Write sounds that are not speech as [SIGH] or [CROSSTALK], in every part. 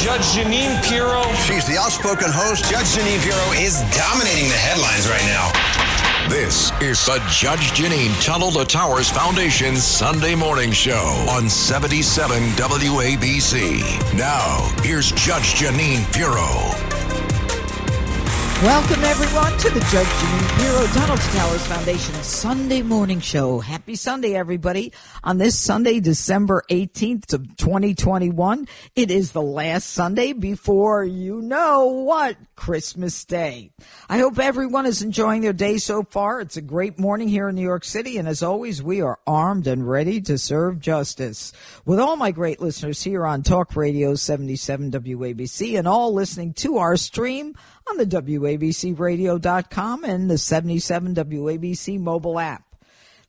Judge Jeanine Pirro. She's the outspoken host. Judge Jeanine Pirro is dominating the headlines right now. This is the Judge Jeanine Tunnel to Towers Foundation Sunday Morning Show on 77 WABC. Now, here's Judge Jeanine Pirro. Welcome, everyone, to the Judge Jeanine Pirro to Towers Foundation Sunday morning show. Happy Sunday, everybody. On this Sunday, December 18th of 2021, it is the last Sunday before you know what? Christmas Day. I hope everyone is enjoying their day so far. It's a great morning here in New York City, and as always, we are armed and ready to serve justice. With all my great listeners here on Talk Radio 77 WABC and all listening to our stream on the WABCRadio.com and the 77 WABC mobile app.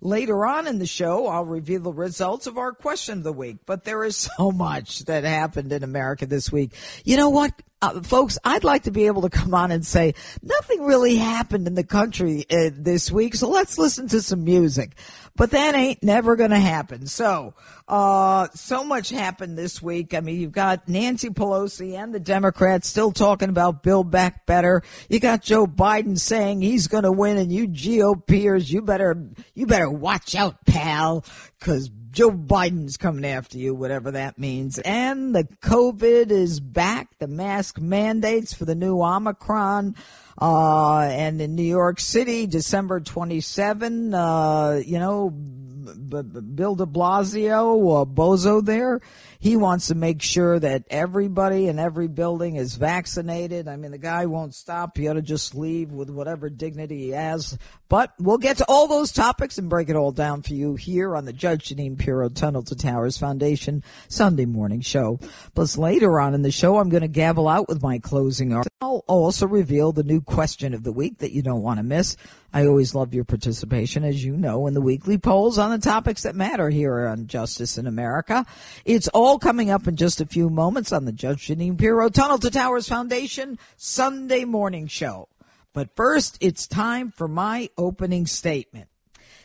Later on in the show, I'll reveal the results of our question of the week, but there is [LAUGHS] so much that happened in America this week. You know what? Uh, folks, I'd like to be able to come on and say nothing really happened in the country uh, this week, so let's listen to some music. But that ain't never going to happen. So, uh, so much happened this week. I mean, you've got Nancy Pelosi and the Democrats still talking about Build Back Better. You got Joe Biden saying he's going to win, and you GOPers, you better, you better watch out, pal, because Joe Biden's coming after you, whatever that means. And the COVID is back. The mask mandates for the new Omicron. Uh, and in New York City, December 27, uh, you know, Bill de Blasio, uh, Bozo there, he wants to make sure that everybody in every building is vaccinated. I mean, the guy won't stop. He ought to just leave with whatever dignity he has. But we'll get to all those topics and break it all down for you here on the Judge Jeanine Pirro Tunnel to Towers Foundation Sunday morning show. Plus, later on in the show, I'm going to gavel out with my closing article. I'll also reveal the new question of the week that you don't want to miss. I always love your participation, as you know, in the weekly polls on the topics that matter here on Justice in America. It's all coming up in just a few moments on the Judge Jeanine Pirro Tunnel to Towers Foundation Sunday morning show. But first, it's time for my opening statement.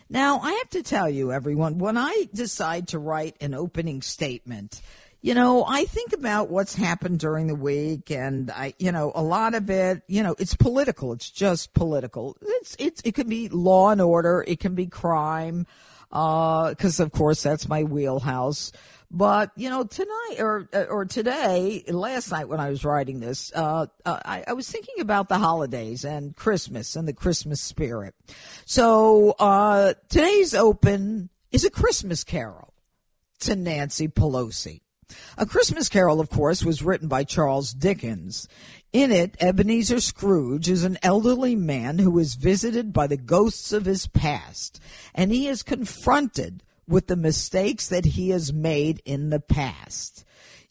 Now, I have to tell you, everyone, when I decide to write an opening statement, you know, I think about what's happened during the week and I, you know, a lot of it, you know, it's political. It's just political. It's, it's, it can be law and order. It can be crime. Uh, cause of course that's my wheelhouse. But you know, tonight or or today, last night when I was writing this, uh, uh, I, I, was thinking about the holidays and Christmas and the Christmas spirit. So uh, today's open is a Christmas Carol to Nancy Pelosi. A Christmas Carol, of course, was written by Charles Dickens. In it, Ebenezer Scrooge is an elderly man who is visited by the ghosts of his past, and he is confronted with the mistakes that he has made in the past.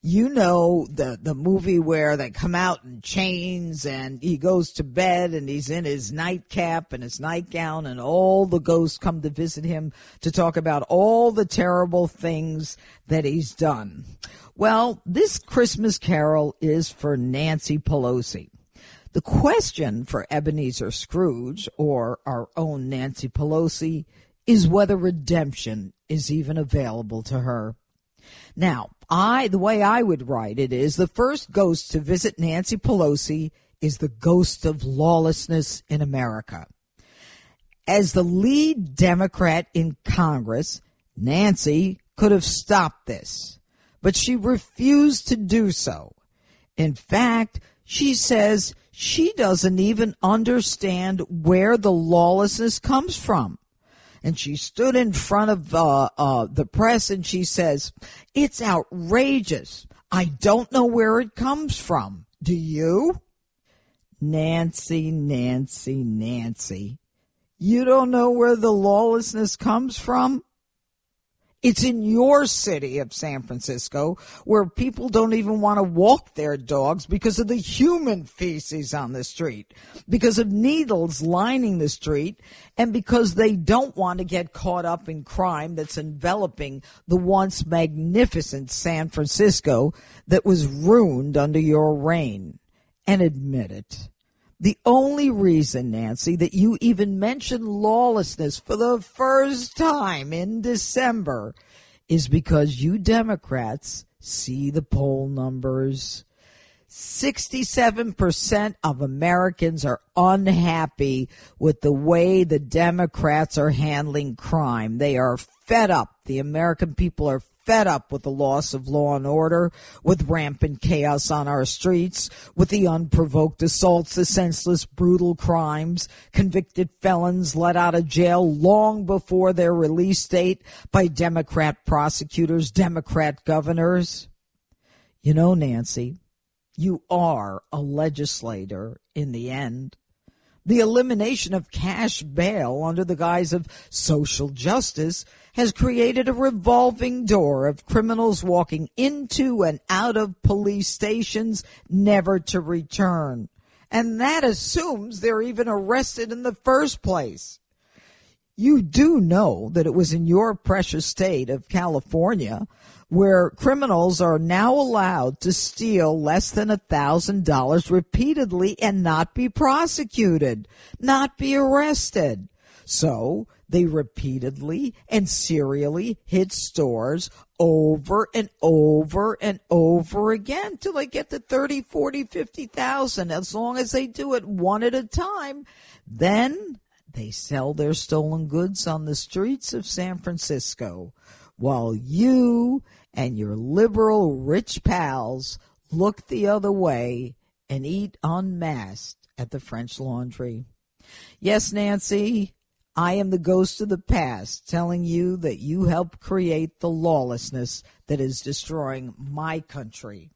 You know the the movie where they come out in chains and he goes to bed and he's in his nightcap and his nightgown and all the ghosts come to visit him to talk about all the terrible things that he's done. Well, this Christmas carol is for Nancy Pelosi. The question for Ebenezer Scrooge or our own Nancy Pelosi is whether redemption is even available to her. Now, I, the way I would write it is the first ghost to visit Nancy Pelosi is the ghost of lawlessness in America. As the lead Democrat in Congress, Nancy could have stopped this, but she refused to do so. In fact, she says she doesn't even understand where the lawlessness comes from and she stood in front of uh, uh, the press and she says, It's outrageous. I don't know where it comes from. Do you? Nancy, Nancy, Nancy. You don't know where the lawlessness comes from? It's in your city of San Francisco where people don't even want to walk their dogs because of the human feces on the street, because of needles lining the street, and because they don't want to get caught up in crime that's enveloping the once magnificent San Francisco that was ruined under your reign. And admit it. The only reason, Nancy, that you even mention lawlessness for the first time in December is because you Democrats see the poll numbers. 67% of Americans are unhappy with the way the Democrats are handling crime. They are fed up. The American people are fed up with the loss of law and order, with rampant chaos on our streets, with the unprovoked assaults, the senseless, brutal crimes, convicted felons let out of jail long before their release date by Democrat prosecutors, Democrat governors. You know, Nancy, you are a legislator in the end. The elimination of cash bail under the guise of social justice has created a revolving door of criminals walking into and out of police stations never to return. And that assumes they're even arrested in the first place. You do know that it was in your precious state of California where criminals are now allowed to steal less than a thousand dollars repeatedly and not be prosecuted, not be arrested. So they repeatedly and serially hit stores over and over and over again till they get to 30, 40, 50,000. As long as they do it one at a time, then they sell their stolen goods on the streets of San Francisco while you and your liberal rich pals look the other way and eat unmasked at the French laundry. Yes, Nancy, I am the ghost of the past telling you that you helped create the lawlessness that is destroying my country.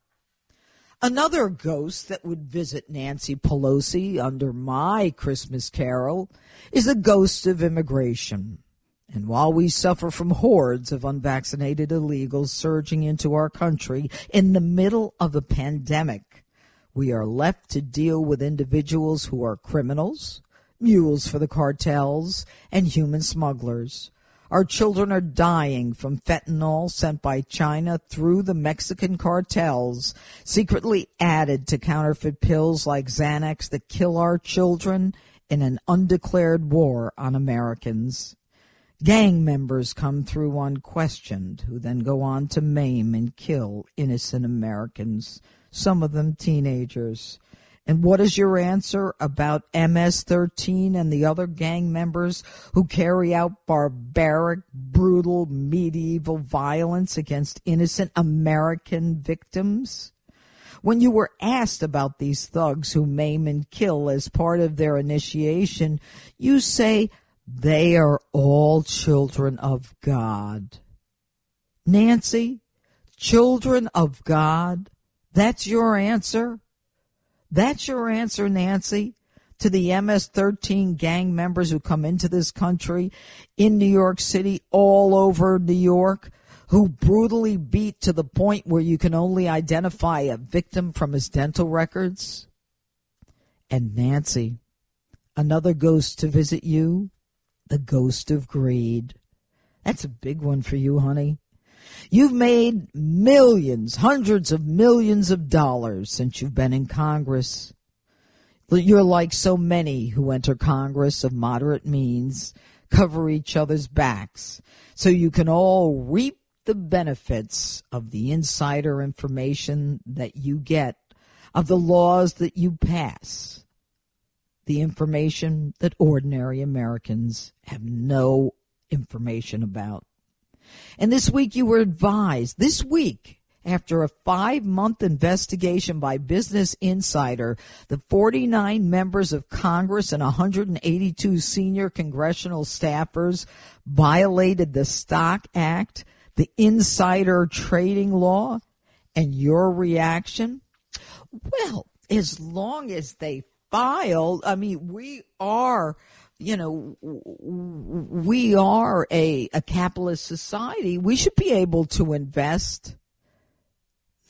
Another ghost that would visit Nancy Pelosi under my Christmas carol is the ghost of immigration. And while we suffer from hordes of unvaccinated illegals surging into our country in the middle of a pandemic, we are left to deal with individuals who are criminals, mules for the cartels, and human smugglers. Our children are dying from fentanyl sent by China through the Mexican cartels, secretly added to counterfeit pills like Xanax that kill our children in an undeclared war on Americans. Gang members come through unquestioned, who then go on to maim and kill innocent Americans, some of them teenagers. And what is your answer about MS 13 and the other gang members who carry out barbaric, brutal, medieval violence against innocent American victims? When you were asked about these thugs who maim and kill as part of their initiation, you say, they are all children of God. Nancy, children of God, that's your answer? That's your answer, Nancy, to the MS 13 gang members who come into this country in New York City, all over New York, who brutally beat to the point where you can only identify a victim from his dental records? And Nancy, another ghost to visit you the ghost of greed. That's a big one for you, honey. You've made millions, hundreds of millions of dollars since you've been in Congress. You're like so many who enter Congress of moderate means, cover each other's backs, so you can all reap the benefits of the insider information that you get, of the laws that you pass the information that ordinary Americans have no information about. And this week you were advised, this week, after a five month investigation by Business Insider, the 49 members of Congress and 182 senior congressional staffers violated the Stock Act, the insider trading law, and your reaction? Well, as long as they filed. I mean, we are, you know, we are a, a capitalist society. We should be able to invest.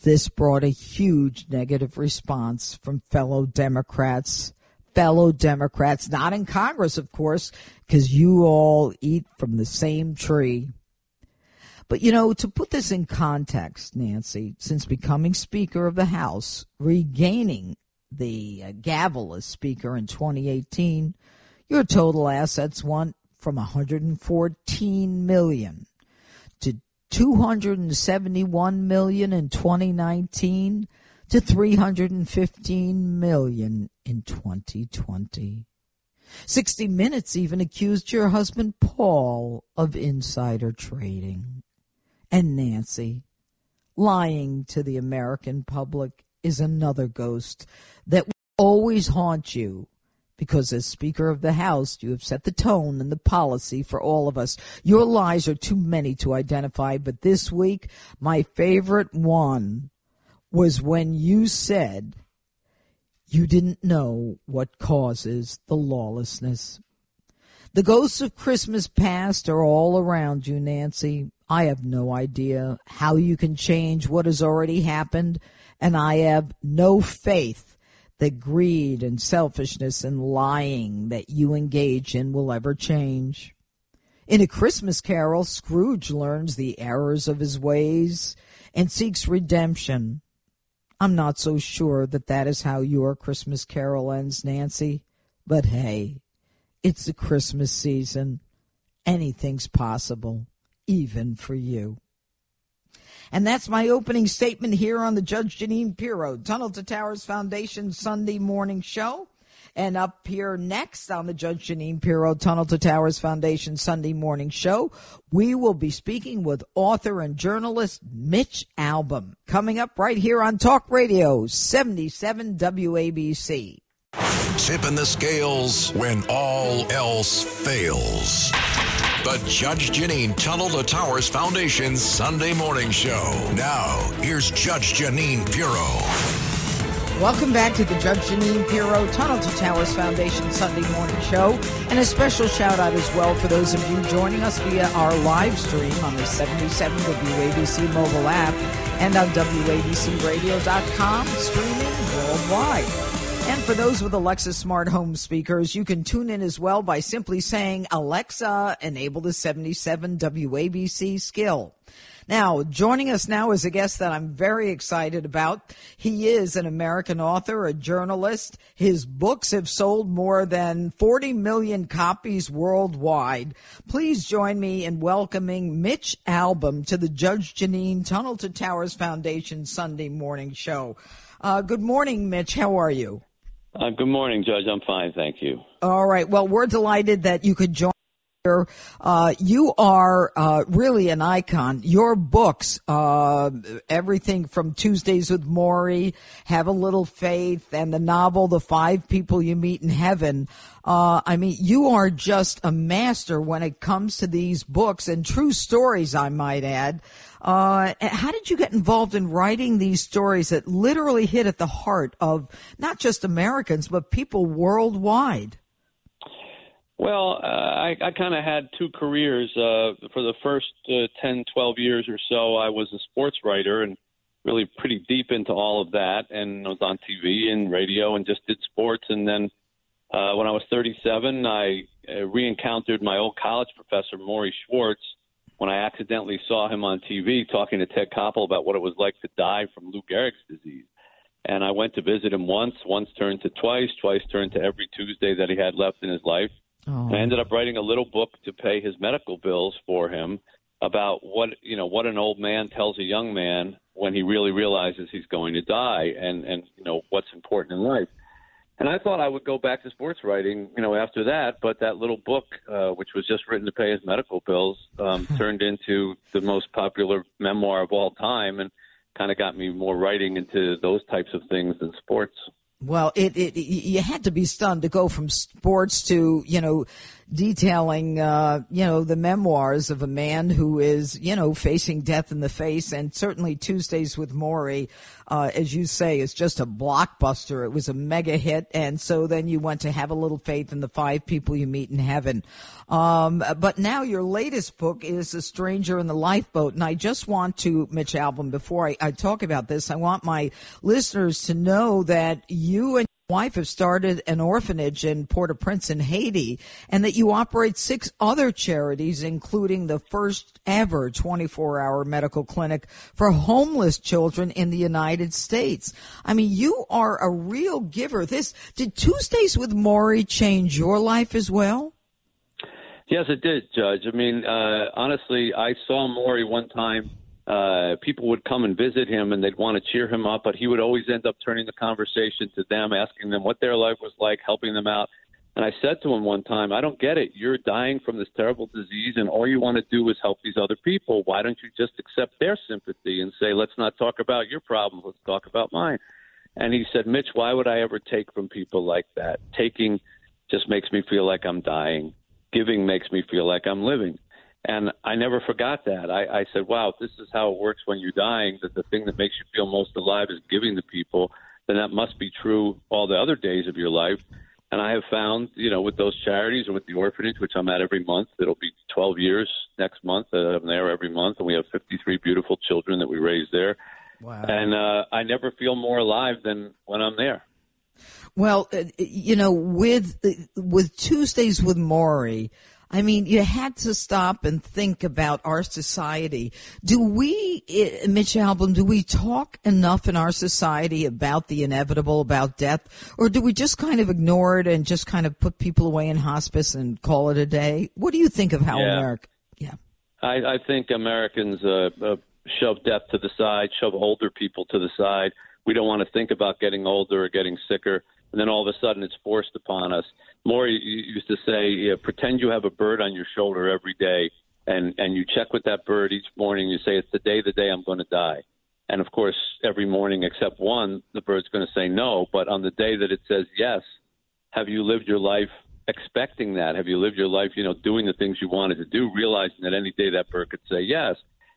This brought a huge negative response from fellow Democrats, fellow Democrats, not in Congress, of course, because you all eat from the same tree. But you know, to put this in context, Nancy, since becoming Speaker of the House, regaining the uh, gavel as Speaker in 2018, your total assets went from 114 million to 271 million in 2019 to 315 million in 2020. 60 Minutes even accused your husband Paul of insider trading. And Nancy, lying to the American public is another ghost that will always haunt you because as Speaker of the House, you have set the tone and the policy for all of us. Your lies are too many to identify, but this week, my favorite one was when you said you didn't know what causes the lawlessness. The ghosts of Christmas past are all around you, Nancy. I have no idea how you can change what has already happened, and I have no faith that greed and selfishness and lying that you engage in will ever change. In A Christmas Carol, Scrooge learns the errors of his ways and seeks redemption. I'm not so sure that that is how your Christmas Carol ends, Nancy, but hey, it's the Christmas season. Anything's possible, even for you. And that's my opening statement here on the Judge Jeanine Pirro Tunnel to Towers Foundation Sunday morning show. And up here next on the Judge Jeanine Pirro Tunnel to Towers Foundation Sunday morning show, we will be speaking with author and journalist Mitch Albom. Coming up right here on Talk Radio 77 WABC. Tipping the scales when all else fails. The Judge Jeanine Tunnel to Towers Foundation Sunday Morning Show. Now, here's Judge Jeanine Pirro. Welcome back to the Judge Jeanine Pirro Tunnel to Towers Foundation Sunday Morning Show. And a special shout out as well for those of you joining us via our live stream on the 77 WABC mobile app and on WABCRadio.com, streaming worldwide. And for those with Alexa smart home speakers, you can tune in as well by simply saying, Alexa, enable the 77 WABC skill. Now, joining us now is a guest that I'm very excited about. He is an American author, a journalist. His books have sold more than 40 million copies worldwide. Please join me in welcoming Mitch Albom to the Judge Jeanine Tunnel to Towers Foundation Sunday morning show. Uh, good morning, Mitch. How are you? Uh, good morning, Judge. I'm fine, thank you. All right. Well, we're delighted that you could join. Uh, you are uh, really an icon. Your books, uh, everything from Tuesdays with Morrie, Have a Little Faith, and the novel The Five People You Meet in Heaven. Uh, I mean, you are just a master when it comes to these books and true stories, I might add. Uh, how did you get involved in writing these stories that literally hit at the heart of not just Americans, but people worldwide? Well, uh, I, I kind of had two careers. Uh, for the first uh, 10, 12 years or so, I was a sports writer and really pretty deep into all of that and I was on TV and radio and just did sports. And then uh, when I was 37, I uh, re-encountered my old college professor, Morrie Schwartz, when I accidentally saw him on TV talking to Ted Koppel about what it was like to die from Lou Gehrig's disease. And I went to visit him once, once turned to twice, twice turned to every Tuesday that he had left in his life. Oh. I ended up writing a little book to pay his medical bills for him about what you know what an old man tells a young man when he really realizes he's going to die and and you know what's important in life. And I thought I would go back to sports writing, you know, after that. But that little book, uh, which was just written to pay his medical bills, um, [LAUGHS] turned into the most popular memoir of all time, and kind of got me more writing into those types of things than sports. Well, it, it, you had to be stunned to go from sports to you know detailing uh, you know the memoirs of a man who is you know facing death in the face, and certainly Tuesdays with Morrie, uh, as you say, is just a blockbuster. It was a mega hit, and so then you went to have a little faith in the five people you meet in heaven. Um, but now your latest book is A Stranger in the Lifeboat, and I just want to Mitch Albom before I, I talk about this, I want my listeners to know that. You and wife have started an orphanage in Port-au-Prince in Haiti and that you operate six other charities, including the first ever 24 hour medical clinic for homeless children in the United States. I mean, you are a real giver. This, did Tuesdays with Morrie change your life as well? Yes, it did, Judge. I mean, uh, honestly, I saw Morrie one time uh, people would come and visit him and they'd want to cheer him up, but he would always end up turning the conversation to them, asking them what their life was like, helping them out. And I said to him one time, I don't get it. You're dying from this terrible disease, and all you want to do is help these other people. Why don't you just accept their sympathy and say, let's not talk about your problems, let's talk about mine? And he said, Mitch, why would I ever take from people like that? Taking just makes me feel like I'm dying. Giving makes me feel like I'm living. And I never forgot that. I, I said, wow, this is how it works when you're dying, that the thing that makes you feel most alive is giving to people, then that must be true all the other days of your life. And I have found, you know, with those charities and with the orphanage, which I'm at every month, it'll be 12 years next month. Uh, I'm there every month, and we have 53 beautiful children that we raise there. Wow. And uh, I never feel more alive than when I'm there. Well, uh, you know, with with Tuesdays with Morrie, I mean, you had to stop and think about our society. Do we, Mitch Albom, do we talk enough in our society about the inevitable, about death? Or do we just kind of ignore it and just kind of put people away in hospice and call it a day? What do you think of how yeah. America? Yeah. I, I think Americans uh, uh, shove death to the side, shove older people to the side. We don't want to think about getting older or getting sicker. And then all of a sudden it's forced upon us. Morrie used to say, yeah, pretend you have a bird on your shoulder every day, and and you check with that bird each morning. You say, it's the day, the day I'm going to die. And of course, every morning except one, the bird's going to say no. But on the day that it says yes, have you lived your life expecting that? Have you lived your life, you know, doing the things you wanted to do, realizing that any day that bird could say yes?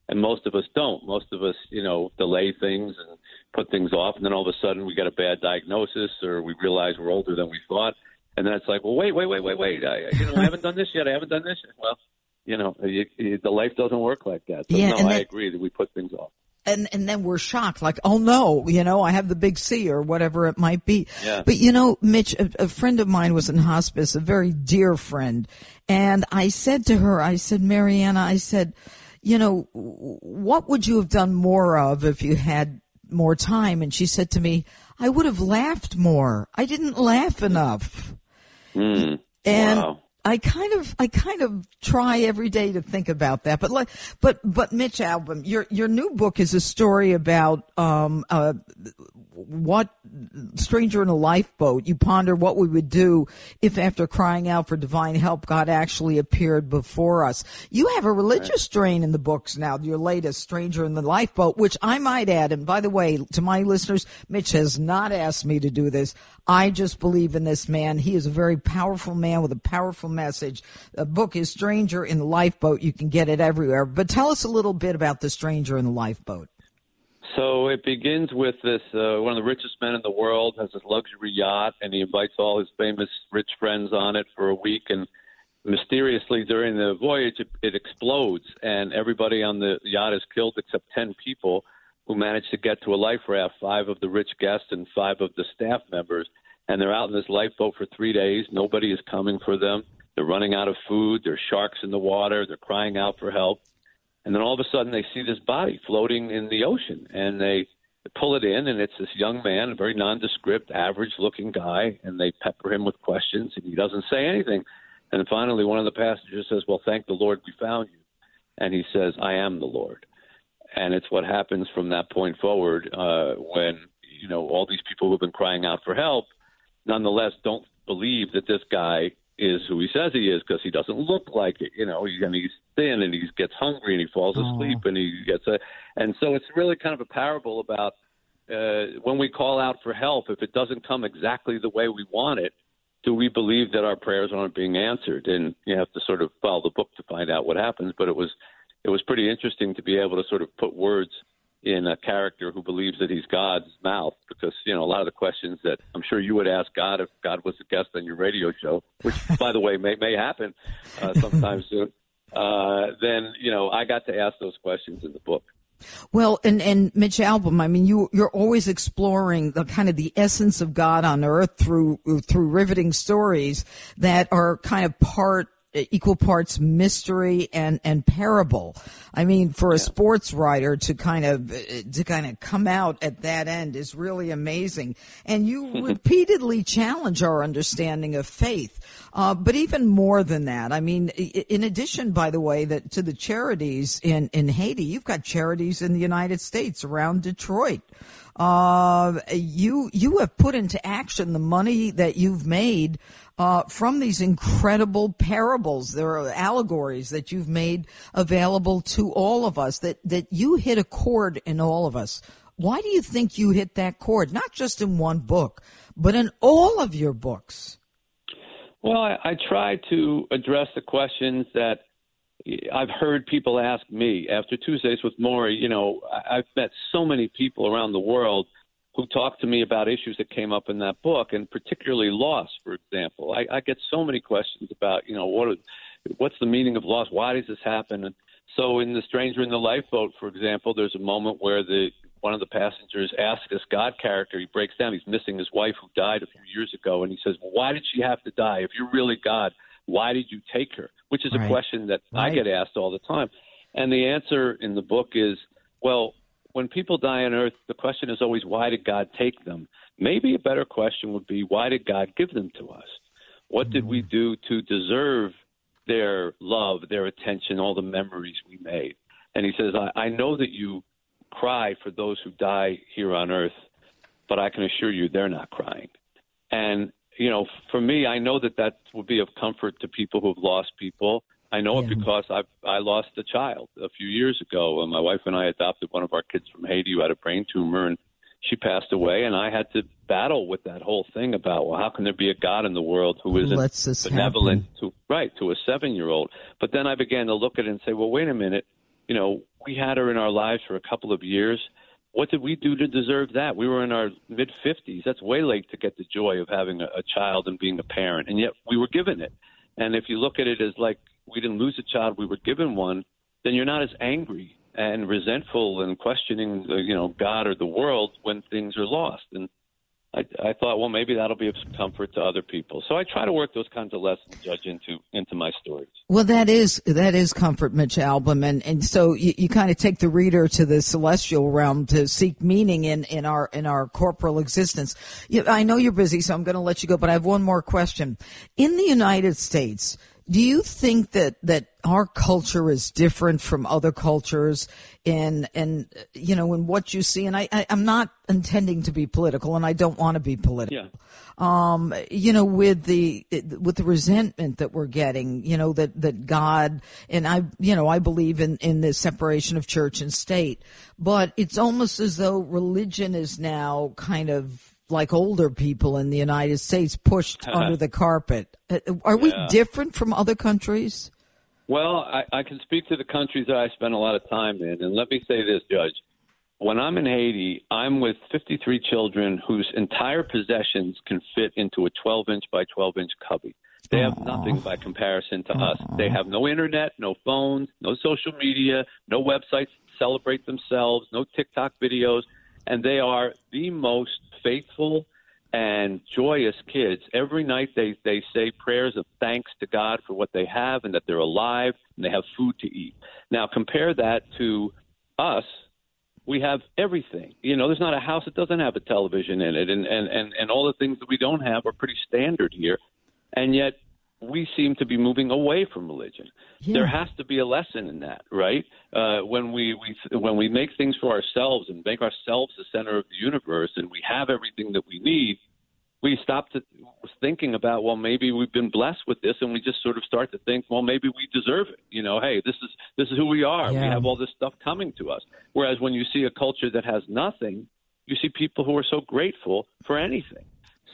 And most of us don't. Most of us, you know, delay things and put things off, and then all of a sudden we get a bad diagnosis, or we realize we're older than we thought and then it's like, well, wait, wait, wait, wait, wait. I, you know, I haven't done this yet. I haven't done this yet. Well, you know, you, you, the life doesn't work like that. So, yeah, no, I agree that we put things off. And and then we're shocked, like, oh no, you know, I have the big C or whatever it might be. Yeah. But you know, Mitch, a, a friend of mine was in hospice, a very dear friend, and I said to her, I said, Mariana, I said, you know, what would you have done more of if you had more time? And she said to me, I would have laughed more. I didn't laugh enough. Mm, and wow. I kind of, I kind of try every day to think about that. But like, but, but Mitch Albom, your, your new book is a story about, um, uh, what stranger in a lifeboat. You ponder what we would do if after crying out for divine help god actually appeared before us. You have a religious strain in the books now your latest stranger in the lifeboat which i might add and by the way to my listeners mitch has not asked me to do this. I just believe in this man. He is a very powerful man with a powerful message the book is stranger in the lifeboat you can get it everywhere but tell us a little bit about the stranger in the lifeboat so it begins with this uh, one of the richest men in the world has this luxury yacht, and he invites all his famous rich friends on it for a week. And mysteriously, during the voyage, it, it explodes, and everybody on the yacht is killed except 10 people who managed to get to a life raft five of the rich guests and five of the staff members. And they're out in this lifeboat for three days. Nobody is coming for them. They're running out of food. There's sharks in the water. They're crying out for help. And then all of a sudden they see this body floating in the ocean and they pull it in and it's this young man, a very nondescript, average looking guy, and they pepper him with questions and he doesn't say anything. And finally one of the passengers says, Well, thank the Lord we found you. And he says, I am the Lord. And it's what happens from that point forward uh, when, you know, all these people who have been crying out for help nonetheless don't believe that this guy is who he says he is because he doesn't look like it. You know, and he's thin and he gets hungry and he falls asleep oh. and he gets a. And so it's really kind of a parable about uh, when we call out for help. If it doesn't come exactly the way we want it, do we believe that our prayers aren't being answered? And you have to sort of follow the book to find out what happens. But it was it was pretty interesting to be able to sort of put words in a character who believes that he's God's mouth because you know a lot of the questions that I'm sure you would ask God if God was a guest on your radio show, which [LAUGHS] by the way may may happen uh, sometime soon. Uh, then you know I got to ask those questions in the book. Well, and and Mitch Albom, I mean, you you're always exploring the kind of the essence of God on earth through through riveting stories that are kind of part equal parts mystery and and parable. I mean, for a yeah. sports writer to kind of to kind of come out at that end is really amazing. And you [LAUGHS] repeatedly challenge our understanding of faith. Uh, but even more than that, I mean, in addition, by the way, that to the charities in in Haiti, you've got charities in the United States around Detroit. Uh, you you have put into action the money that you've made uh, from these incredible parables. There are allegories that you've made available to all of us. That that you hit a chord in all of us. Why do you think you hit that chord? Not just in one book, but in all of your books. Well, I, I try to address the questions that I've heard people ask me after Tuesdays with Morrie. You know, I've met so many people around the world who talked to me about issues that came up in that book, and particularly loss, for example. I, I get so many questions about, you know, what are, what's the meaning of loss? Why does this happen? And so, in The Stranger in the Lifeboat, for example, there's a moment where the one of the passengers asks this God character. He breaks down. He's missing his wife who died a few years ago, and he says, well, "Why did she have to die? If you're really God, why did you take her?" Which is right. a question that right. I get asked all the time, and the answer in the book is, well, when people die on earth, the question is always, why did God take them? Maybe a better question would be, why did God give them to us? What did we hmm. do to deserve their love, their attention, all the memories we made? And he says, I, I know that you cry for those who die here on earth, but I can assure you they're not crying. And, you know, for me, I know that that would be of comfort to people who've lost people. I know yeah. it because I I lost a child a few years ago. And my wife and I adopted one of our kids from Haiti who had a brain tumor, and she passed away. And I had to battle with that whole thing about well, how can there be a God in the world who isn't benevolent happen. to right to a seven year old? But then I began to look at it and say, well, wait a minute. You know, we had her in our lives for a couple of years. What did we do to deserve that? We were in our mid 50s. That's way late to get the joy of having a, a child and being a parent, and yet we were given it. And if you look at it as like we didn't lose a child, we were given one, then you're not as angry and resentful and questioning, you know, God or the world when things are lost. And I, I thought, well, maybe that'll be of some comfort to other people. So I try to work those kinds of lessons, Judge, into into my stories. Well, that is that is comfort, Mitch Albom, and and so you, you kind of take the reader to the celestial realm to seek meaning in in our in our corporal existence. You, I know you're busy, so I'm going to let you go, but I have one more question. In the United States do you think that that our culture is different from other cultures in and you know in what you see and I, I am not intending to be political and I don't want to be political. Yeah. Um you know with the with the resentment that we're getting, you know that that God and I you know I believe in in the separation of church and state, but it's almost as though religion is now kind of like older people in the United States pushed [LAUGHS] under the carpet. Uh, are yeah. we different from other countries? Well, I, I can speak to the countries that I spend a lot of time in, and let me say this, Judge. When I'm in Haiti, I'm with 53 children whose entire possessions can fit into a 12 inch by 12 inch cubby. They have Aww. nothing by comparison to Aww. us. They have no internet, no phones, no social media, no websites to celebrate themselves, no TikTok videos, and they are the most faithful and joyous kids. Every night they, they say prayers of thanks to God for what they have and that they're alive and they have food to eat. Now, compare that to us. We have everything. You know, there's not a house that doesn't have a television in it, and, and, and, and all the things that we don't have are pretty standard here. And yet, we seem to be moving away from religion. Yeah. There has to be a lesson in that, right? Uh, when we, we when we make things for ourselves and make ourselves the center of the universe, and we have everything that we need, we stop to, thinking about well, maybe we've been blessed with this, and we just sort of start to think, well, maybe we deserve it. You know, hey, this is this is who we are. Yeah. We have all this stuff coming to us. Whereas when you see a culture that has nothing, you see people who are so grateful for anything.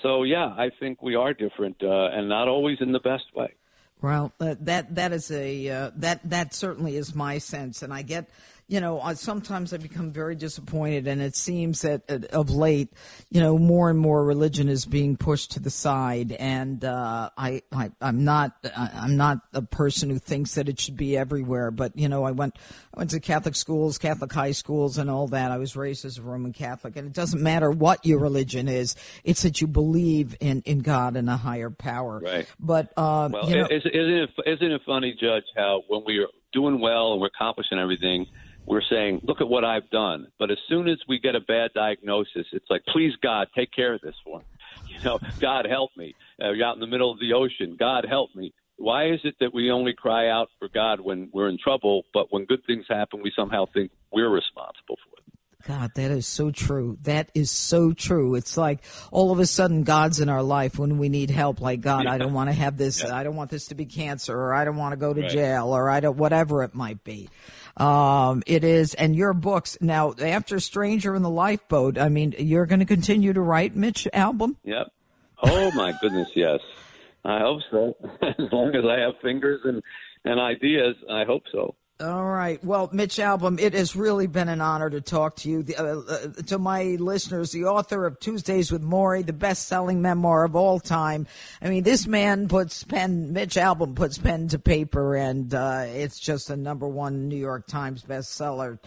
So yeah, I think we are different, uh, and not always in the best way. Well, uh, that that is a uh, that that certainly is my sense, and I get you know, sometimes I become very disappointed, and it seems that uh, of late, you know, more and more religion is being pushed to the side, and uh, I, I, I'm not, I'm not a person who thinks that it should be everywhere, but you know, I went, I went to Catholic schools, Catholic high schools, and all that. I was raised as a Roman Catholic, and it doesn't matter what your religion is; it's that you believe in in God and a higher power. Right. But uh, well, you know, isn't it isn't it funny, Judge, how when we are doing well and we're accomplishing everything we're saying, look at what I've done. But as soon as we get a bad diagnosis, it's like, please, God, take care of this for me. [LAUGHS] You know, God help me. Uh, you're out in the middle of the ocean. God help me. Why is it that we only cry out for God when we're in trouble, but when good things happen, we somehow think we're responsible for it? God, that is so true. That is so true. It's like all of a sudden God's in our life when we need help. Like God, yeah. I don't want to have this. Yeah. I don't want this to be cancer, or I don't want to go to right. jail, or I don't whatever it might be. Um, it is, and your books now after Stranger in the Lifeboat. I mean, you're going to continue to write Mitch Albom. Yep. Oh my goodness, yes. I hope so. [LAUGHS] as long as I have fingers and and ideas, I hope so. All right. Well, Mitch Albom, it has really been an honor to talk to you. Uh, uh, to my listeners, the author of Tuesdays with Morrie, the best selling memoir of all time. I mean, this man puts pen, Mitch Albom puts pen to paper, and uh, it's just a number one New York Times bestseller.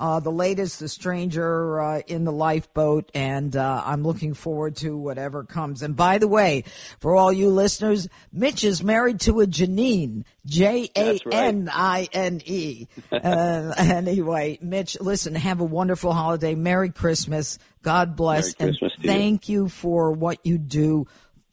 Uh, the latest, The Stranger uh, in the Lifeboat, and uh, I'm looking forward to whatever comes. And by the way, for all you listeners, Mitch is married to a Janine, J A N I N E. Uh, [LAUGHS] anyway, Mitch, listen, have a wonderful holiday. Merry Christmas. God bless. Merry Christmas and thank you. you for what you do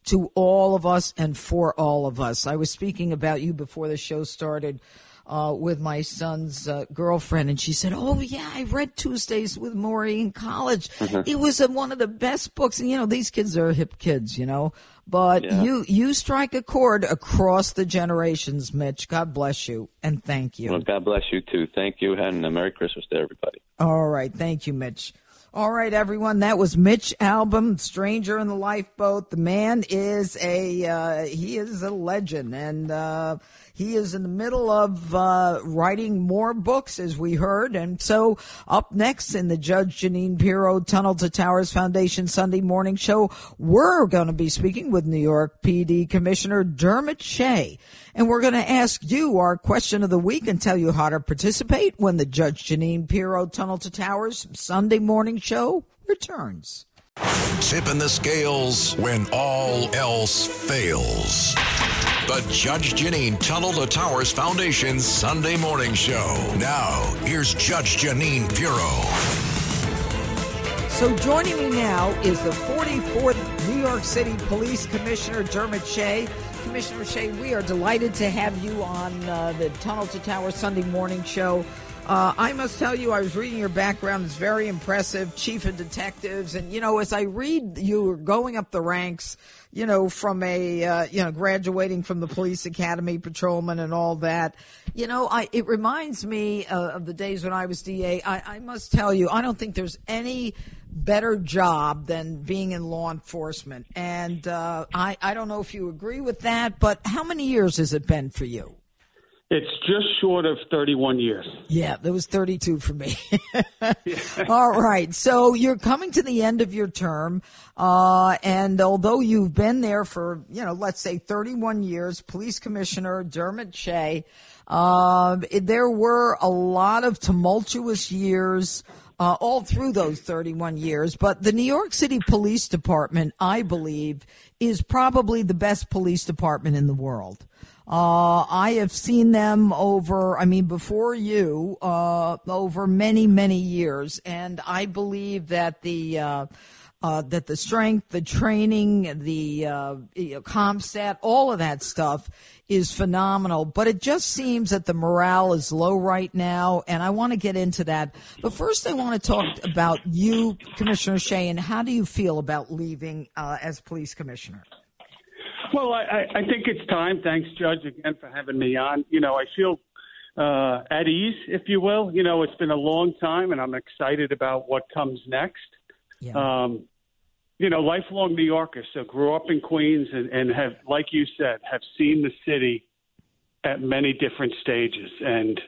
to all of us and for all of us. I was speaking about you before the show started uh, with my son's uh, girlfriend, and she said, "Oh yeah, I read Tuesdays with Morrie in college. Mm-hmm. It was a, one of the best books." And you know, these kids are hip kids, you know. But yeah. you you strike a chord across the generations, Mitch. God bless you and thank you. Well, God bless you too. Thank you, and a Merry Christmas to everybody. All right, thank you, Mitch. All right, everyone. That was Mitch Albom, "Stranger in the Lifeboat." The man is a uh, he is a legend, and uh, he is in the middle of uh, writing more books, as we heard. And so, up next in the Judge Jeanine Pirro Tunnel to Towers Foundation Sunday morning show, we're going to be speaking with New York PD Commissioner Dermot Shea. And we're going to ask you our question of the week and tell you how to participate when the Judge Janine Pirro Tunnel to Towers Sunday morning show returns. Tipping the scales when all else fails. The Judge Jeanine Tunnel to Towers Foundation Sunday morning show. Now, here's Judge Jeanine Pirro. So joining me now is the 44th New York City Police Commissioner Dermot Shea. Commissioner Shea, we are delighted to have you on uh, the Tunnel to Towers Sunday morning show. Uh, I must tell you, I was reading your background. It's very impressive, chief of detectives. And, you know, as I read you going up the ranks, you know, from a, uh, you know, graduating from the police academy, patrolman and all that, you know, I, it reminds me uh, of the days when I was DA. I, I must tell you, I don't think there's any better job than being in law enforcement. And uh, I, I don't know if you agree with that, but how many years has it been for you? It's just short of 31 years. Yeah, that was 32 for me. [LAUGHS] [LAUGHS] All right. So you're coming to the end of your term. Uh, and although you've been there for, you know, let's say 31 years, police commissioner Dermot Shea, uh, there were a lot of tumultuous years uh, all through those 31 years. But the New York City Police Department, I believe, is probably the best police department in the world. Uh, I have seen them over, I mean, before you, uh, over many, many years. And I believe that the, uh, uh, that the strength, the training, the uh, CompStat, all of that stuff is phenomenal. But it just seems that the morale is low right now, and I want to get into that. But first, I want to talk about you, Commissioner Shea, and how do you feel about leaving uh, as police commissioner? Well, I, I think it's time. Thanks, Judge, again for having me on. You know, I feel uh, at ease, if you will. You know, it's been a long time, and I'm excited about what comes next. Yeah. Um, you know, lifelong New Yorker, so grew up in Queens and, and have, like you said, have seen the city at many different stages. And,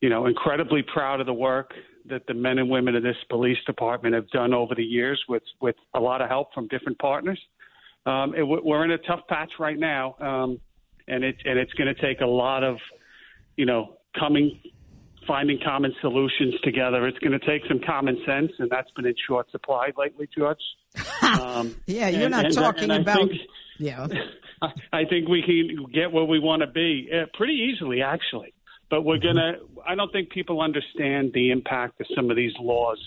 you know, incredibly proud of the work that the men and women of this police department have done over the years with with a lot of help from different partners. Um, it, we're in a tough patch right now, um, and it and it's going to take a lot of, you know, coming finding common solutions together. It's going to take some common sense, and that's been in short supply lately, George. [LAUGHS] Um, yeah, you're and, not and, talking and about. Think, [LAUGHS] yeah, [LAUGHS] I think we can get where we want to be uh, pretty easily, actually. But we're mm-hmm. gonna. I don't think people understand the impact of some of these laws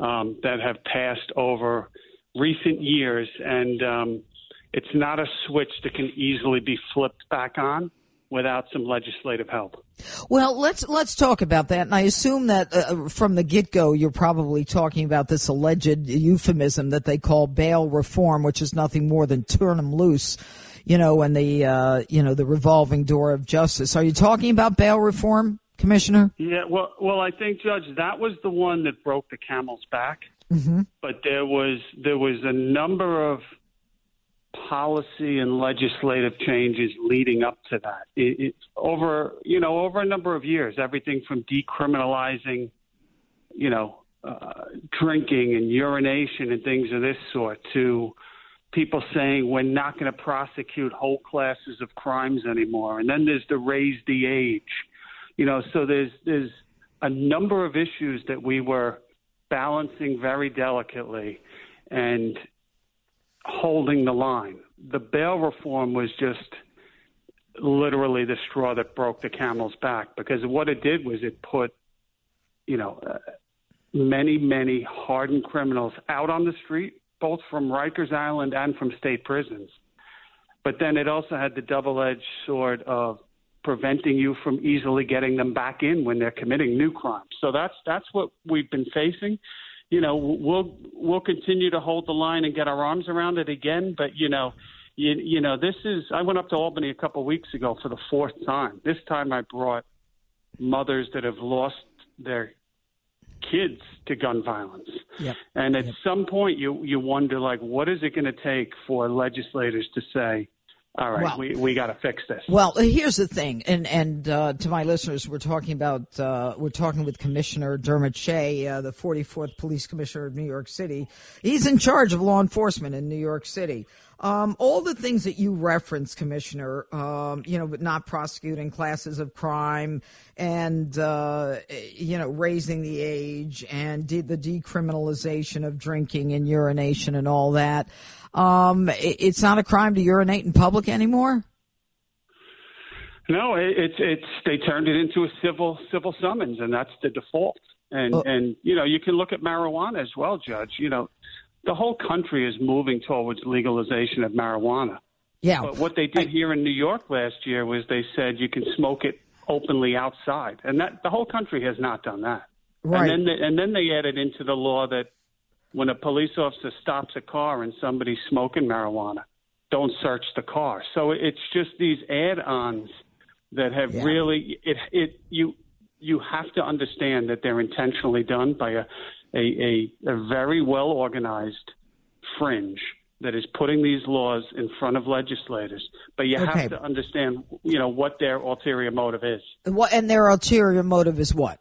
um, that have passed over recent years, and um, it's not a switch that can easily be flipped back on without some legislative help. Well, let's let's talk about that. And I assume that uh, from the get go, you're probably talking about this alleged euphemism that they call bail reform, which is nothing more than turn them loose. You know, and the uh, you know the revolving door of justice. Are you talking about bail reform, Commissioner? Yeah. Well, well, I think Judge, that was the one that broke the camel's back. Mm-hmm. But there was there was a number of policy and legislative changes leading up to that. It, it, over, you know, over a number of years, everything from decriminalizing, you know, uh, drinking and urination and things of this sort to people saying we're not going to prosecute whole classes of crimes anymore. And then there's the raise the age, you know. So there's there's a number of issues that we were balancing very delicately, and holding the line. The bail reform was just literally the straw that broke the camel's back because what it did was it put, you know, uh, many, many hardened criminals out on the street, both from Rikers Island and from state prisons. But then it also had the double edged sword of preventing you from easily getting them back in when they're committing new crimes. So that's that's what we've been facing you know, we'll we'll continue to hold the line and get our arms around it again. But you know, you, you know, this is. I went up to Albany a couple of weeks ago for the fourth time. This time, I brought mothers that have lost their kids to gun violence. Yep. And at yep. some point, you you wonder like, what is it going to take for legislators to say? All right, well, we, we got to fix this. Well, here's the thing, and and uh, to my listeners, we're talking about uh, we're talking with Commissioner Dermot Shea, uh, the 44th Police Commissioner of New York City. He's in charge of law enforcement in New York City. Um, all the things that you reference, Commissioner, um, you know, but not prosecuting classes of crime and, uh, you know, raising the age and de- the decriminalization of drinking and urination and all that um, it's not a crime to urinate in public anymore? No, it's it's they turned it into a civil civil summons, and that's the default. And oh. and you know you can look at marijuana as well, Judge. You know, the whole country is moving towards legalization of marijuana. Yeah. But what they did I, here in New York last year was they said you can smoke it openly outside, and that the whole country has not done that. Right. And then they, and then they added into the law that when a police officer stops a car and somebody's smoking marijuana, don't search the car. So it's just these add-ons that have yeah. really it it you you have to understand that they're intentionally done by a a, a, a very well organized fringe that is putting these laws in front of legislators. But you okay. have to understand, you know, what their ulterior motive is. What and their ulterior motive is what?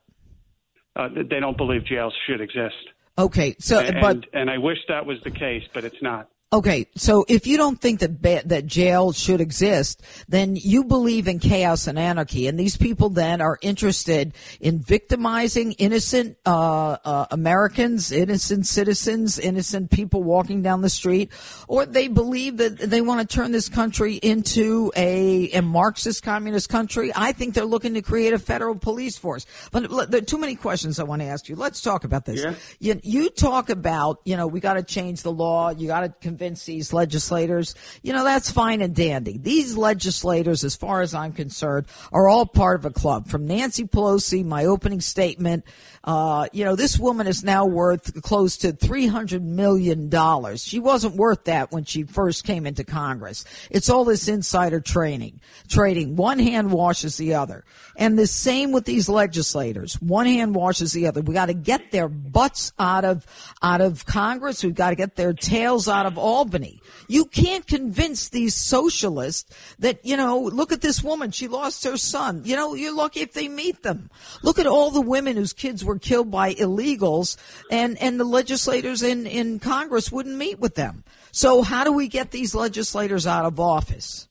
Uh, they don't believe jails should exist. Okay, so and, but and I wish that was the case, but it's not. Okay, so if you don't think that ba- that jail should exist, then you believe in chaos and anarchy, and these people then are interested in victimizing innocent uh, uh, Americans, innocent citizens, innocent people walking down the street, or they believe that they want to turn this country into a, a Marxist communist country. I think they're looking to create a federal police force. But there are too many questions I want to ask you. Let's talk about this. Yeah. You, you talk about, you know, we got to change the law. You got to convince convince these legislators, you know, that's fine and dandy. These legislators, as far as I'm concerned, are all part of a club. From Nancy Pelosi, my opening statement, uh, you know, this woman is now worth close to $300 million. She wasn't worth that when she first came into Congress. It's all this insider training, trading. One hand washes the other. And the same with these legislators. One hand washes the other. We got to get their butts out of, out of Congress. We've got to get their tails out of Albany. You can't convince these socialists that, you know, look at this woman. She lost her son. You know, you're lucky if they meet them. Look at all the women whose kids were killed by illegals and, and the legislators in, in Congress wouldn't meet with them. So how do we get these legislators out of office?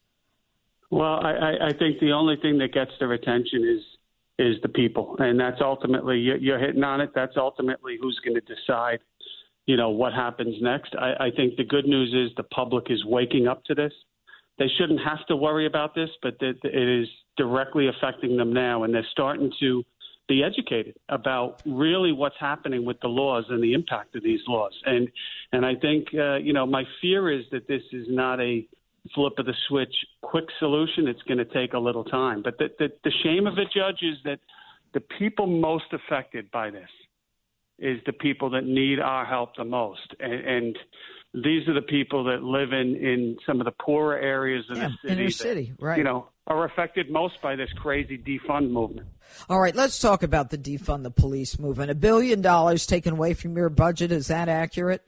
Well, I, I think the only thing that gets their attention is is the people, and that's ultimately you're hitting on it. That's ultimately who's going to decide, you know, what happens next. I, I think the good news is the public is waking up to this. They shouldn't have to worry about this, but it is directly affecting them now, and they're starting to be educated about really what's happening with the laws and the impact of these laws. And and I think uh, you know my fear is that this is not a flip of the switch, quick solution. It's going to take a little time. But the, the, the shame of it, Judge, is that the people most affected by this is the people that need our help the most. And, and these are the people that live in, in some of the poorer areas of yeah, the city. Inner city, that, right. You know, are affected most by this crazy defund movement. All right, let's talk about the defund the police movement. A billion dollars taken away from your budget. Is that accurate?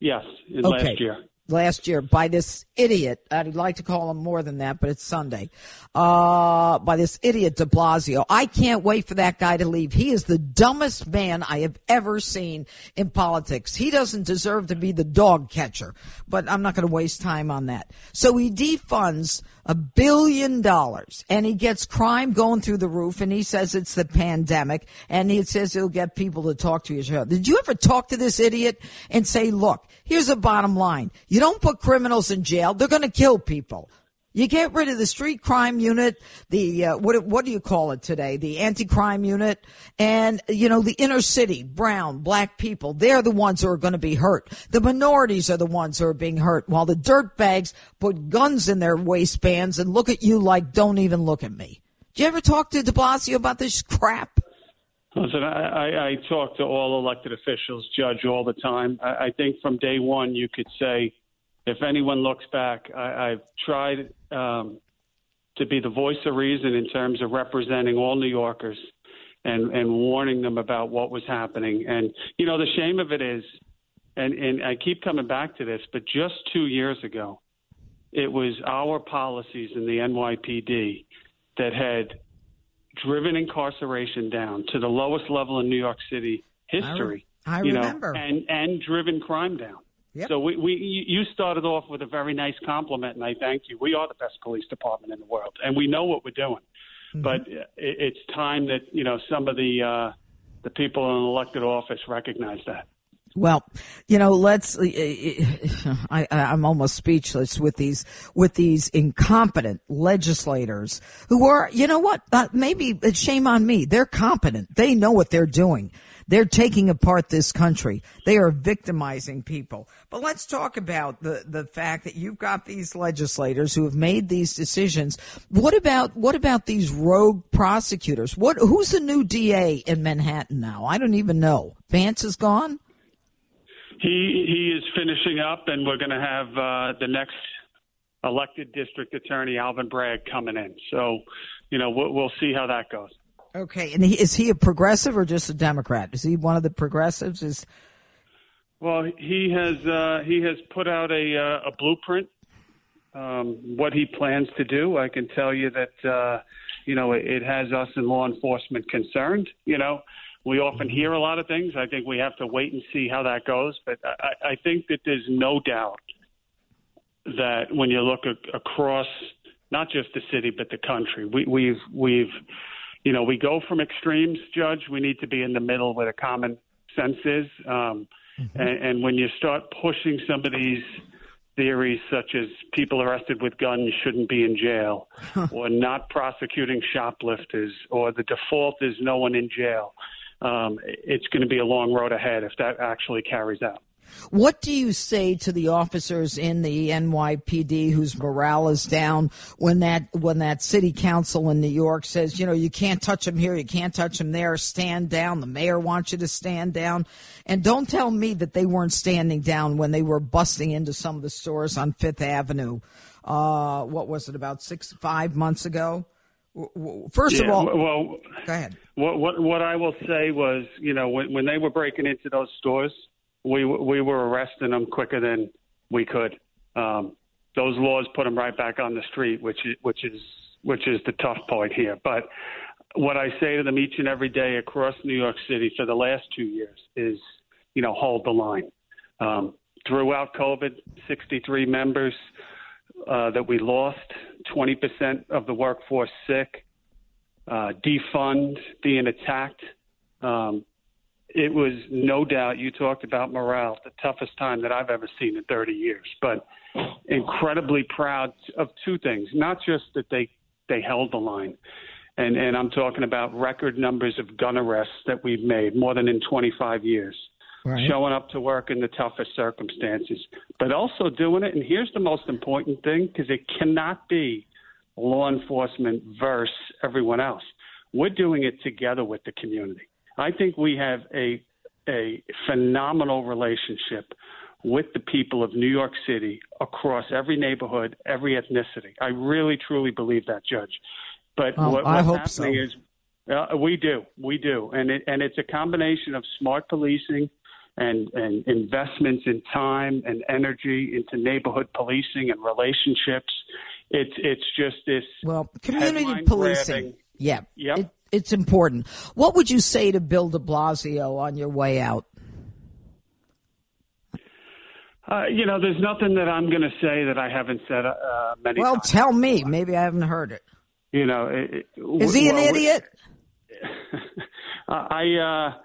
Yes, in okay. last year last year by this idiot. I'd like to call him more than that, but it's Sunday. Uh, by this idiot de Blasio. I can't wait for that guy to leave. He is the dumbest man I have ever seen in politics. He doesn't deserve to be the dog catcher, but I'm not going to waste time on that. So he defunds a billion dollars and he gets crime going through the roof and he says it's the pandemic and he says he'll get people to talk to each other. Did you ever talk to this idiot and say, look, here's the bottom line. You don't put criminals in jail. They're going to kill people. You get rid of the street crime unit, the uh, what what do you call it today? The anti-crime unit, and you know the inner city, brown, black people. They're the ones who are going to be hurt. The minorities are the ones who are being hurt, while the dirt bags put guns in their waistbands and look at you like, "Don't even look at me." Do you ever talk to De Blasio about this [LAUGHS] crap? Listen, I, I, I talk to all elected officials, judge all the time. I, I think from day one, you could say if anyone looks back, I, I've tried um, to be the voice of reason in terms of representing all New Yorkers and, and warning them about what was happening. And, you know, the shame of it is, and, and I keep coming back to this, but just two years ago, it was our policies in the NYPD that had driven incarceration down to the lowest level in New York City history. I, re- I you remember. Know, and, and driven crime down. Yep. So we, we you started off with a very nice compliment, and I thank you. We are the best police department in the world, and we know what we're doing. Mm-hmm. But it, it's time that you know some of the uh, the people in elected office recognize that. Well, you know, let's. Uh, uh, [LAUGHS] I, I'm almost speechless with these with these incompetent legislators who are. You know what? Uh, maybe it's shame on me. They're competent. They know what they're doing. They're taking apart this country. They are victimizing people. But let's talk about the, the fact that you've got these legislators who have made these decisions. What about, what about these rogue prosecutors? What, who's the new DA in Manhattan now? I don't even know. Vance is gone? He, he is finishing up and we're going to have, uh, the next elected district attorney, Alvin Bragg, coming in. So, you know, we'll, we'll see how that goes. Okay, and he, is he a progressive or just a Democrat? Is he one of the progressives? Is well, he has uh, he has put out a uh, a blueprint. Um, what he plans to do, I can tell you that uh, you know it, it has us in law enforcement concerned. You know, we often hear a lot of things. I think we have to wait and see how that goes. But I, I think that there's no doubt that when you look a, across not just the city but the country, we, we've we've you know, we go from extremes, Judge. We need to be in the middle where the common sense is. Um, mm-hmm. and, and when you start pushing some of these theories, such as people arrested with guns shouldn't be in jail, or not prosecuting shoplifters, or the default is no one in jail, um, it's going to be a long road ahead if that actually carries out. What do you say to the officers in the NYPD whose morale is down when that when that city council in New York says, you know, you can't touch them here, you can't touch them there, stand down. The mayor wants you to stand down, and don't tell me that they weren't standing down when they were busting into some of the stores on Fifth Avenue. Uh, what was it about six five months ago? First yeah, of all, well, go ahead. What what what I will say was, you know, when when they were breaking into those stores we we were arresting them quicker than we could. Um, those laws put them right back on the street, which is which is which is the tough point here. But what I say to them each and every day across New York City for the last two years is, you know, hold the line. Um, throughout COVID, 63 members uh, that we lost, 20% of the workforce sick, uh, defund, being attacked. Um, it was no doubt, you talked about morale, the toughest time that I've ever seen in 30 years. But incredibly proud of two things not just that they, they held the line, and, and I'm talking about record numbers of gun arrests that we've made, more than in 25 years. Right. Showing up to work in the toughest circumstances, but also doing it. And here's the most important thing because it cannot be law enforcement versus everyone else. We're doing it together with the community. I think we have a a phenomenal relationship with the people of New York City across every neighborhood, every ethnicity. I really truly believe that, Judge. But well, what, what's happening so. is uh, we do, we do, and it, and it's a combination of smart policing and and investments in time and energy into neighborhood policing and relationships. It's it's just this well community policing. Grabbing. Yeah, yep. It, it's important. What would you say to Bill De Blasio on your way out? Uh, you know, there's nothing that I'm going to say that I haven't said uh, many well, times. tell me. Maybe I haven't heard it. You know, it, is he an idiot? [LAUGHS] I, uh,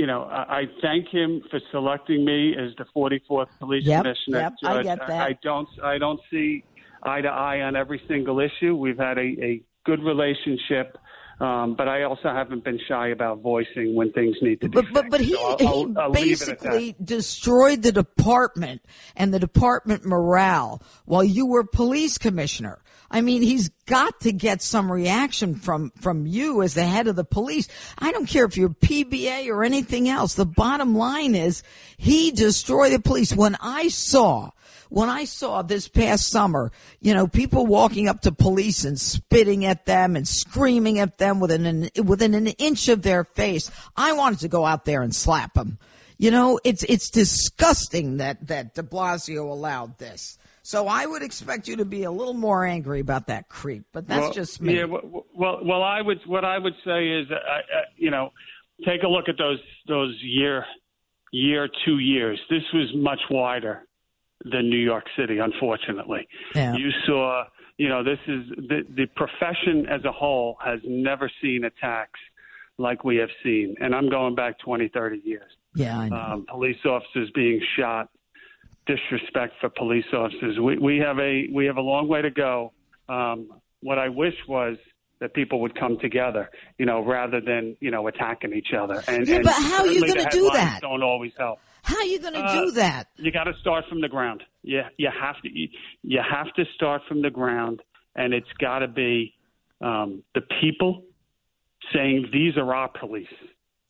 you know, I, I thank him for selecting me as the 44th police yep, commissioner. Yep, I get that. I, I don't, I don't see eye to eye on every single issue. We've had a, a good relationship. Um, but I also haven't been shy about voicing when things need to be. But but, but he so I'll, he I'll, I'll basically destroyed the department and the department morale while you were police commissioner. I mean, he's got to get some reaction from from you as the head of the police. I don't care if you're PBA or anything else. The bottom line is he destroyed the police. When I saw when I saw this past summer, you know, people walking up to police and spitting at them and screaming at them within an, within an inch of their face, I wanted to go out there and slap them. You know, it's it's disgusting that that De Blasio allowed this. So I would expect you to be a little more angry about that creep, but that's well, just me. Yeah, well, well, I would what I would say is, uh, uh, you know, take a look at those those year year two years. This was much wider than New York City, unfortunately. Yeah. You saw, you know, this is the, the profession as a whole has never seen attacks like we have seen. And I'm going back 20, 30 years. Yeah. Um, police officers being shot, disrespect for police officers. We, we have a we have a long way to go. Um, what I wish was that people would come together, you know, rather than you know attacking each other. And, yeah, and but how are you going to do that? Don't always help. How are you going to Uh, do that? You got to start from the ground. Yeah, you have to. You, you have to start from the ground, and it's got to be um, the people saying these are our police.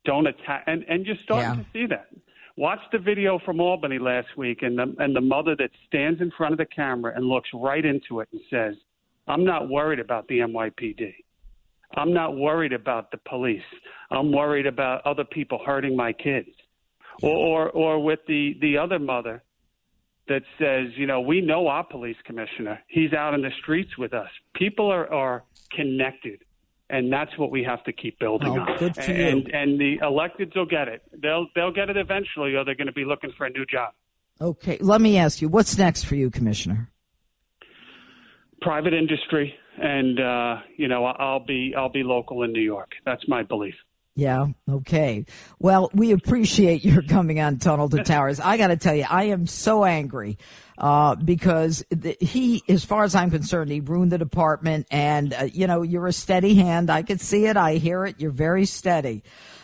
Don't attack, and and you're starting Yeah. to see that. Watch the video from Albany last week, and the and the mother that stands in front of the camera and looks right into it and says, "I'm not worried about the NYPD. I'm not worried about the police. I'm worried about other people hurting my kids." Or, or, or with the, the other mother that says, you know, we know our police commissioner. He's out in the streets with us. People are, are connected, and that's what we have to keep building Oh, on. good for and, you. and the electeds will get it. They'll they'll get it eventually, or they're going to be looking for a new job. Okay, let me ask you, what's next for you, Commissioner? Private industry, and uh, you know, I'll be I'll be local in New York. That's my belief. Yeah. Okay. Well, we appreciate your coming on Tunnel to [LAUGHS] Towers. I got to tell you, I am so angry uh, because the, he, as far as I'm concerned, he ruined the department. And uh, you know, you're a steady hand. I could see it. I hear it. You're very steady.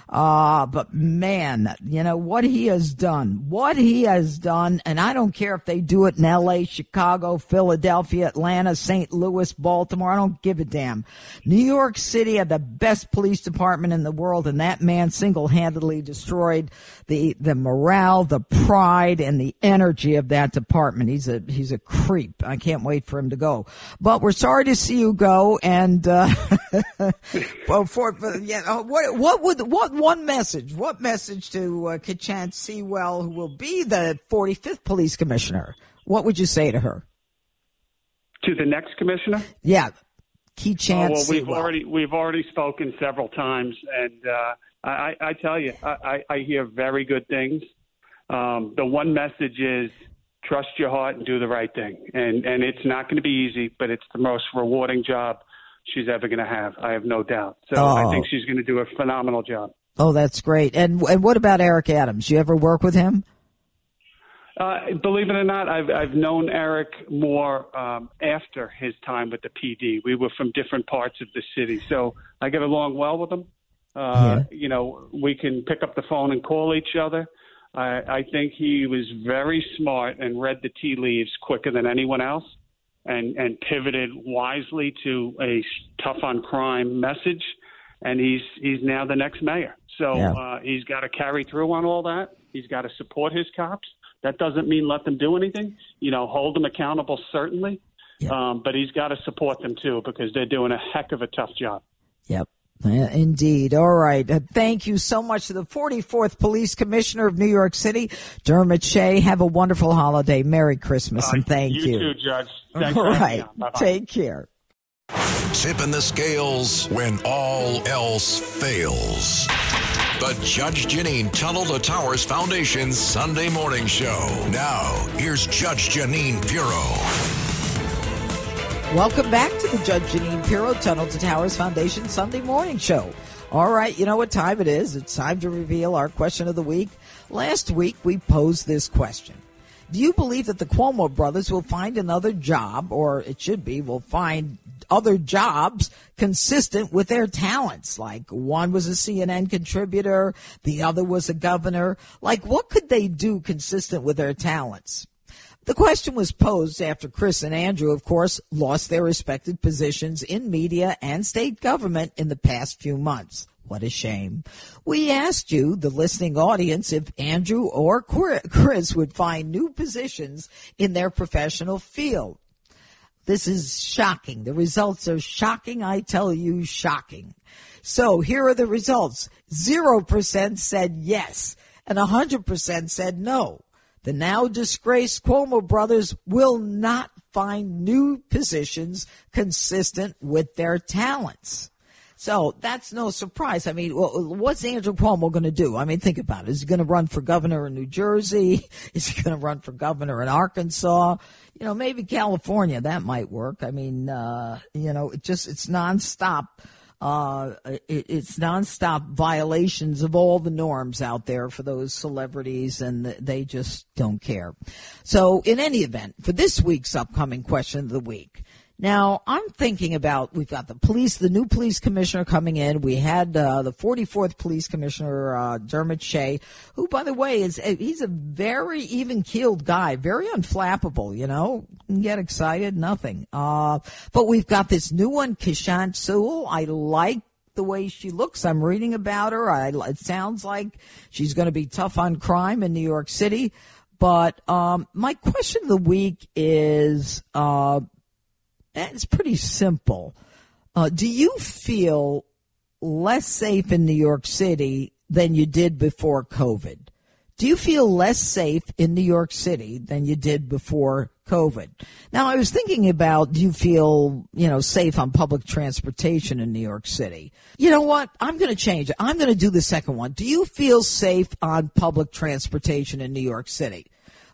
Uh, but man, you know, what he has done, what he has done, and I don't care if they do it in LA, Chicago, Philadelphia, Atlanta, St. Louis, Baltimore. I don't give a damn. New York City had the best police department in the world, and that man single-handedly destroyed the, the morale, the pride, and the energy of that department. He's a, he's a creep. I can't wait for him to go. But we're sorry to see you go, and, uh, [LAUGHS] for, for yeah, uh, what, what would, what one message. What message to uh, Keechant Sewell, who will be the 45th police commissioner? What would you say to her? To the next commissioner? Yeah, Keechant oh, well, we've already we've already spoken several times, and uh, I, I tell you, I, I hear very good things. Um, the one message is trust your heart and do the right thing, and and it's not going to be easy, but it's the most rewarding job she's ever going to have. I have no doubt. So Oh. I think she's going to do a phenomenal job. Oh, that's great. And and what about Eric Adams? You ever work with him? Uh, believe it or not, I've I've known Eric more um, after his time with the PD. We were from different parts of the city, so I get along well with him. Uh, You know, we can pick up the phone and call each other. I, I think he was very smart and read the tea leaves quicker than anyone else, and and pivoted wisely to a tough on crime message. And he's he's now the next mayor. So Yeah. uh, he's got to carry through on all that. He's got to support his cops. That doesn't mean let them do anything. You know, hold them accountable certainly, um, but he's got to support them too because they're doing a heck of a tough job. Yep. Indeed. All right. Uh, thank you so much to the 44th Police Commissioner of New York City, Dermot Shea. Have a wonderful holiday. Merry Christmas and thank you. you. too, Judge. Thanks All for having me right. Take care. Tipping the scales when all else fails. The Judge Jeanine Tunnel to Towers Foundation Sunday Morning Show. Now, here's Judge Jeanine Pirro. Welcome back to the Judge Jeanine Pirro Tunnel to Towers Foundation Sunday Morning Show. All right, you know what time it is. It's time to reveal our question of the week. Last week, we posed this question. Do you believe that the Cuomo brothers will find another job, or it should be, will find other jobs consistent with their talents? Like one was a CNN contributor, the other was a governor. Like what could they do consistent with their talents? The question was posed after Chris and Andrew, of course, lost their respected positions in media and state government in the past few months. What a shame. We asked you, the listening audience, if Andrew or Chris would find new positions in their professional field. This is shocking. The results are shocking. I tell you, shocking. So here are the results. 0% said yes and 100% said no. The now disgraced Cuomo brothers will not find new positions consistent with their talents. So that's no surprise. I mean, wh- what's Andrew Cuomo going to do? I mean, think about it. Is he going to run for governor in New Jersey? [LAUGHS] Is he going to run for governor in Arkansas? You know, maybe California. That might work. I mean, uh, you know, it just, it's nonstop. Uh, it, it's nonstop violations of all the norms out there for those celebrities and th- they just don't care. So in any event, for this week's upcoming question of the week, now, I'm thinking about we've got the police, the new police commissioner coming in. We had uh, the 44th police commissioner, uh, Dermot Shea, who, by the way, is he's a very even keeled guy, very unflappable. You know, get excited, nothing. Uh, but we've got this new one, Keechant Sewell. I like the way she looks. I'm reading about her. I, it sounds like she's going to be tough on crime in New York City. But um, my question of the week is. Uh, it's pretty simple. Uh, do you feel less safe in New York City than you did before COVID? Do you feel less safe in New York City than you did before COVID? Now, I was thinking about do you feel, you know, safe on public transportation in New York City? You know what? I'm going to change it. I'm going to do the second one. Do you feel safe on public transportation in New York City?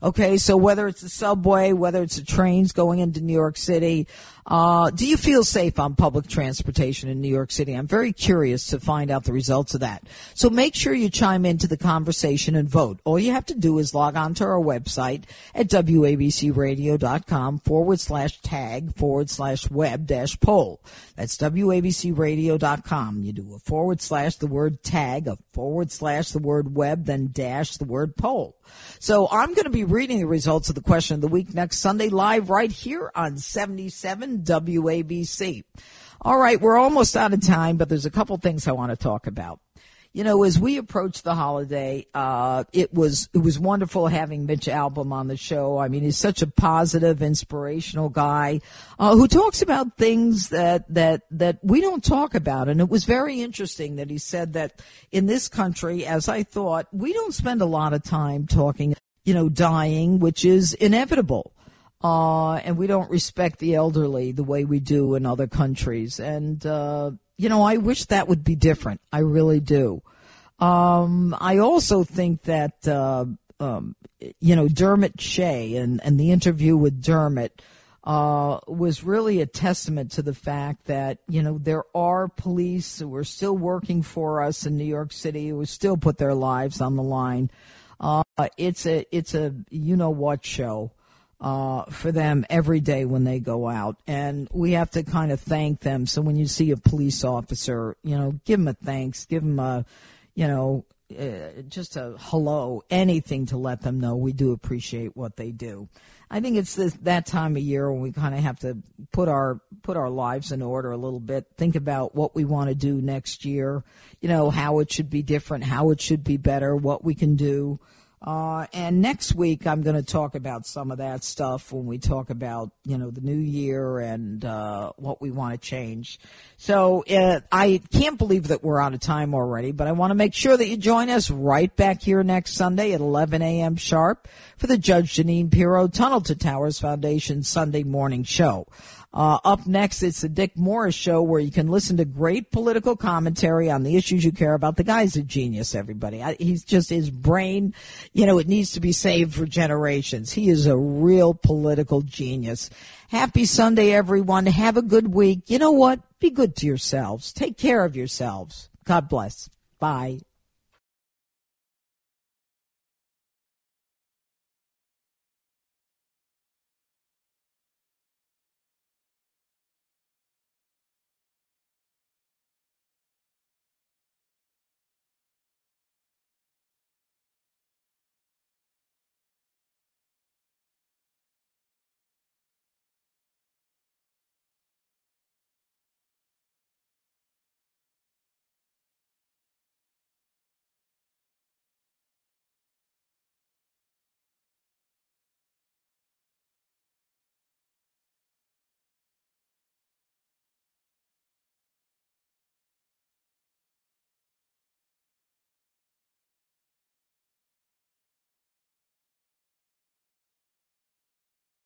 Okay, so whether it's the subway, whether it's the trains going into New York City, uh, do you feel safe on public transportation in New York City? I'm very curious to find out the results of that. So make sure you chime into the conversation and vote. All you have to do is log on to our website at wabcradio.com forward slash tag forward slash web dash poll. That's wabcradio.com. You do a forward slash the word tag, a forward slash the word web, then dash the word poll. So I'm going to be reading the results of the question of the week next Sunday live right here on 77 WABC. All right, we're almost out of time, but there's a couple things I want to talk about. you know, as we approach the holiday, uh, it was it was wonderful having Mitch Albom on the show. I mean, he's such a positive, inspirational guy uh, who talks about things that that that we don't talk about. And it was very interesting that he said that in this country, as I thought, we don't spend a lot of time talking, you know, dying, which is inevitable. Uh, and we don't respect the elderly the way we do in other countries. And, uh, you know, I wish that would be different. I really do. Um, I also think that, uh, um, you know, Dermot Shea and, and the interview with Dermot, uh, was really a testament to the fact that, you know, there are police who are still working for us in New York City who still put their lives on the line. Uh, it's a, it's a, you know what show uh, for them every day when they go out. And we have to kind of thank them. So when you see a police officer, you know, give them a thanks, give them a, you know, uh, just a hello, anything to let them know we do appreciate what they do. I think it's this, that time of year when we kind of have to put our put our lives in order a little bit. Think about what we want to do next year. You know how it should be different, how it should be better, what we can do. Uh, and next week, I'm going to talk about some of that stuff when we talk about, you know, the new year and uh, what we want to change. So uh, I can't believe that we're out of time already, but I want to make sure that you join us right back here next Sunday at 11 a.m. sharp for the Judge Jeanine Pirro Tunnel to Towers Foundation Sunday morning show. Uh, up next, it's the Dick Morris Show where you can listen to great political commentary on the issues you care about. The guy's a genius, everybody. I, he's just his brain, you know, it needs to be saved for generations. He is a real political genius. Happy Sunday, everyone. Have a good week. You know what? Be good to yourselves. Take care of yourselves. God bless. Bye.